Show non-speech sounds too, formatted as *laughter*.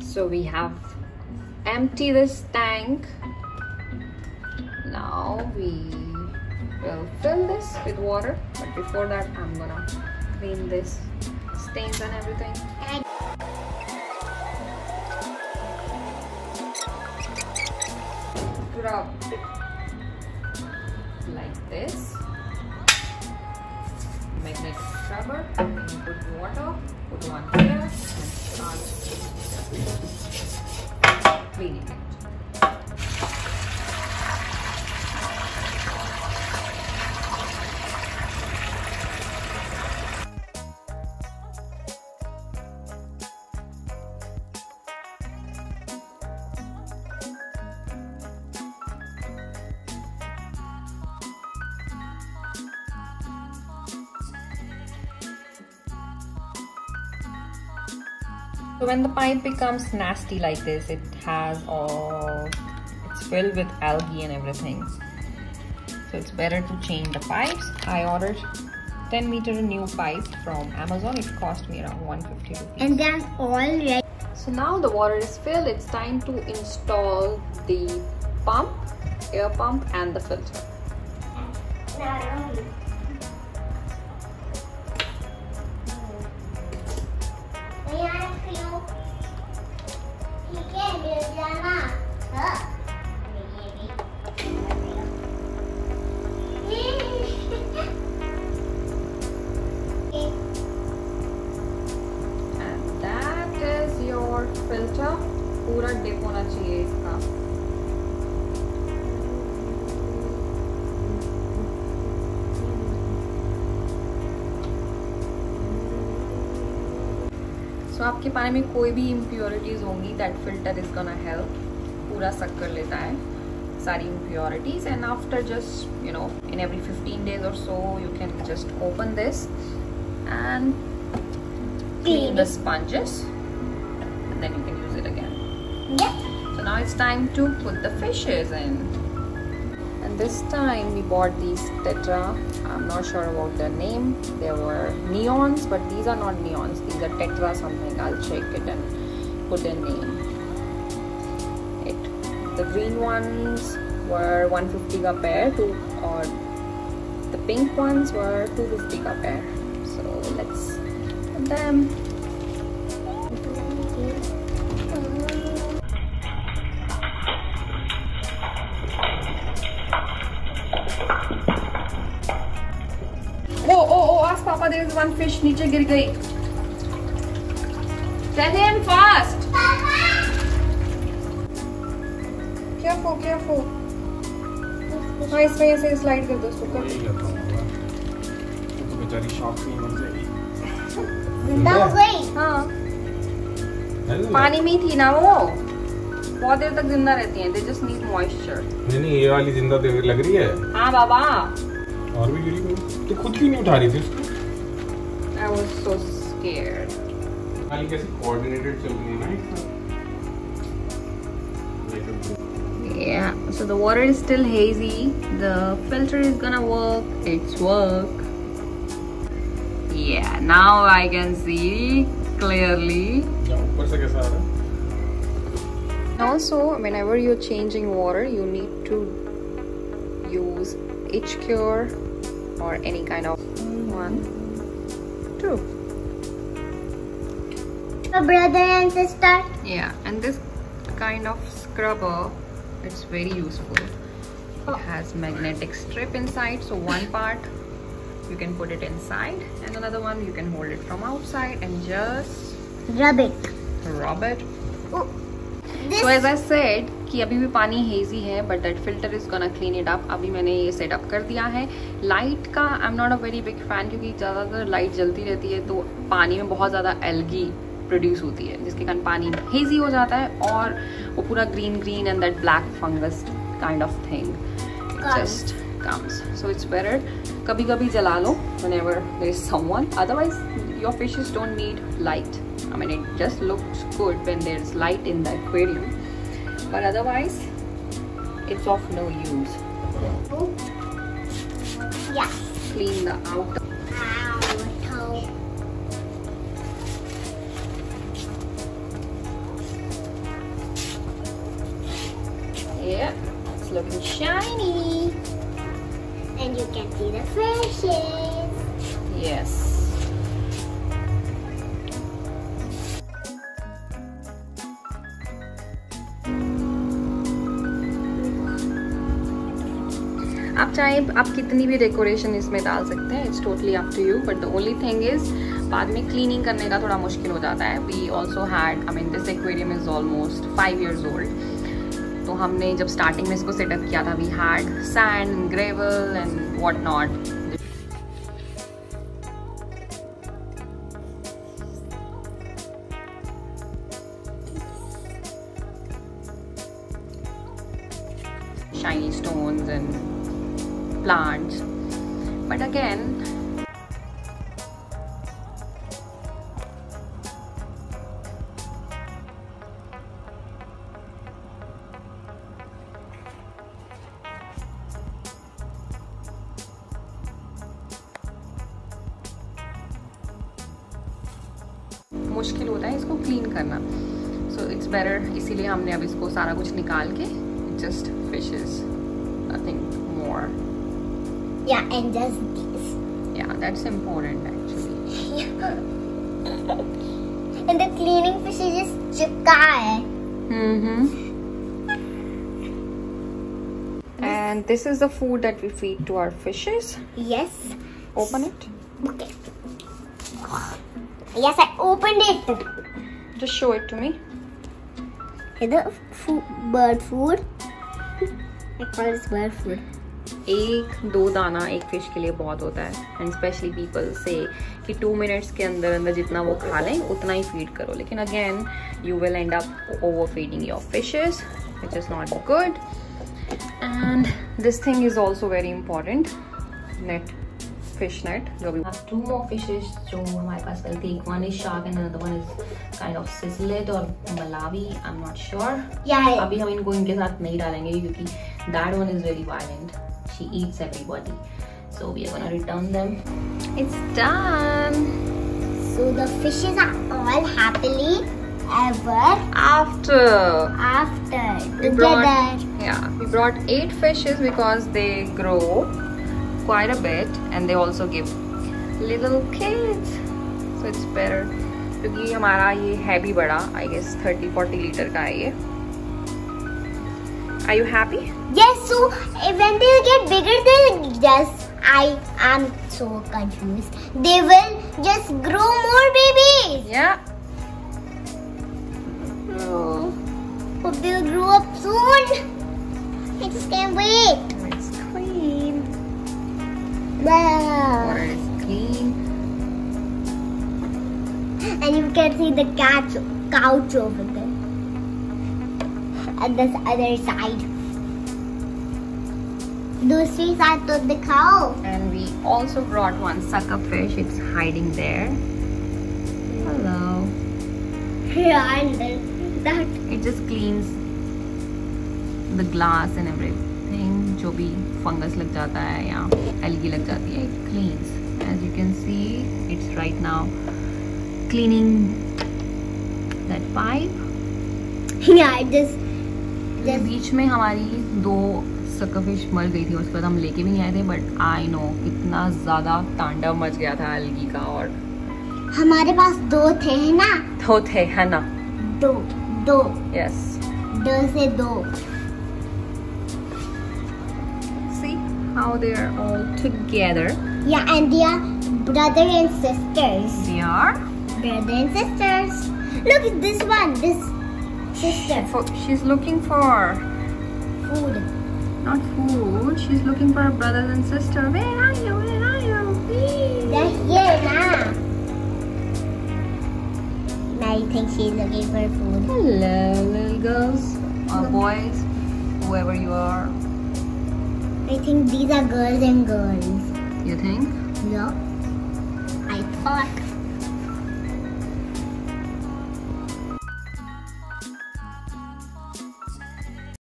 so we have empty this tank. Now we will fill this with water. But before that i'm gonna clean this stains and everything. Like this. Magnetic scrubber you put water put one here and cleaning it So when the pipe becomes nasty like this, it has all, it's filled with algae and everything. So it's better to change the pipes. I ordered 10 meter new pipe from Amazon. It cost me around 150 rupees. And then all ready. So now the water is filled. It's time to install the pump, air pump and the filter. सो आपके पानी में कोई भी impurities होंगी that filter is gonna help पूरा suck कर लेता है सारी impurities and after just you know in every 15 days or so you can just open this and clean the sponges and then you can use it again Yep. so now it's time to put the fishes in and this time we bought these tetra i'm not sure about their name they were neons but these are not neons. These are tetra something. I'll check it and put their name. It the green ones were 150 ka pair to or the pink ones were 250 ka pair. So let's put them one fish नीचे गिर गई. Send him fast. Careful, careful. हाँ इसमें ऐसे slide कर दो उसको कर. हूँ तो बेचारी शॉक में ही मर जाएगी। ज़िंदा हो हाँ। पानी में थी ना वो। बहुत देर तक ज़िंदा रहती हैं। दे जस्ट नीड मॉइस्चर नहीं नहीं ये वाली ज़िंदा दे लग रही है। हाँ बाबा। और भी गिरी तो खुद क्यों नहीं उठा रही थी? उसको I was so scared. वाली कैसी कोऑर्डिनेटेड चल रही है ना एक साथ Like a group. Yeah, so the water is still hazy. The filter is gonna work. It's work. Yeah, now I can see clearly. या ऊपर से कैसा आ रहा है Also, whenever you're changing water, you need to use itch cure or any kind of So brother and sister Yeah, and this kind of scrubber, it's very useful. It has magnetic strip inside, so one part you can put it inside, and another one you can hold it from outside and just rub it rub it. oh, So as I said कि अभी भी पानी hazy है but that filter is gonna clean it up अभी मैंने ये setup कर दिया है लाइट का I am not a very big fan क्योंकि ज़्यादातर लाइट जलती रहती है तो पानी में बहुत ज़्यादा एल्गी प्रोड्यूस होती है जिसके कारण पानी हेजी हो जाता है और वो पूरा green green and that black fungus kind of thing just comes so it's better कभी कभी जला लो whenever there is someone otherwise your fishes don't need light I mean it just looks good when there is light in the aquarium but otherwise it's of no use Yes. Clean the outer. आप चाहे आप कितनी भी decoration इसमें डाल सकते हैं it's totally up to you but the only thing is बाद में क्लीनिंग करने का थोड़ा मुश्किल हो जाता है। We also had I mean this aquarium is almost five years old तो हमने जब स्टार्टिंग में इसको सेटअप किया था we had sand gravel and what not shiny stones and plants. But again, मुश्किल होता है इसको क्लीन करना सो इट्स बेटर इसीलिए हमने अब इसको सारा कुछ निकाल के just fishes more Yeah, and just this. yeah that's important actually *laughs* and the cleaning fish is just chipka hai. mm-hmm. and this is the food that we feed to our fishes Yes. open it Okay. Yes, I opened it. just show it to me Is the food, bird food? I *laughs* call it bird food. एक दो दाना एक fish के लिए बहुत होता है and specially people से कि टू मिनट्स के अंदर अंदर जितना वो खा लें उतना ही फ़ीड करो। लेकिन again you will end up over feeding your fishes which is not good and this thing is also very important net fish net जो भी टू मोर फिशेस जो हमारे पास कल थी one is shark and another one is kind of cichlid और Malawi I am not sure Yeah. अभी हम इनको इनके साथ नहीं डालेंगे क्योंकि that one is very violent she Yeats everybody so we are gonna return them it's done So the fishes are all happily ever after after we brought together. yeah we brought eight fishes because they grow quite a bit and they also give little kids so it's better क्योंकि हमारा ये है भी बड़ा I guess 30 40 litre का है ये are you happy? Yes, so when they get bigger, they just I am so confused. They will just grow more babies. Yeah. Oh, hope they'll grow up soon. I just can't wait. It's clean. Wow. Water is clean. And you can see the cat couch over there At this other side. दूसरी side तो दिखाओ And we also brought one sucker fish. It's hiding there. Hello. and that It just cleans the glass and everything. जो भी fungus लग जाता है या algae लग जाती है, it cleans. As you can see, it's right now cleaning that pipe. yeah it just ये बीच में हमारी दो सकरफिश मर गई थी उसके बाद हम लेके भी नहीं आए थे बट आई नो कितना ज़्यादा तांडव मच गया था अलगी का और हमारे पास दो थे है ना तो थे है ना दो दो यस दो से दो see how they are all together yeah and they are brother and sisters they are brother and sisters look at this one this sister for, she's looking for food. Not food she's looking for her brothers and sister. Where are you? Where are you? They're here now. Now you think she's looking for food? Hello little girls. Or boys whoever you are. I think these are girls and girls. You think? Yeah I thought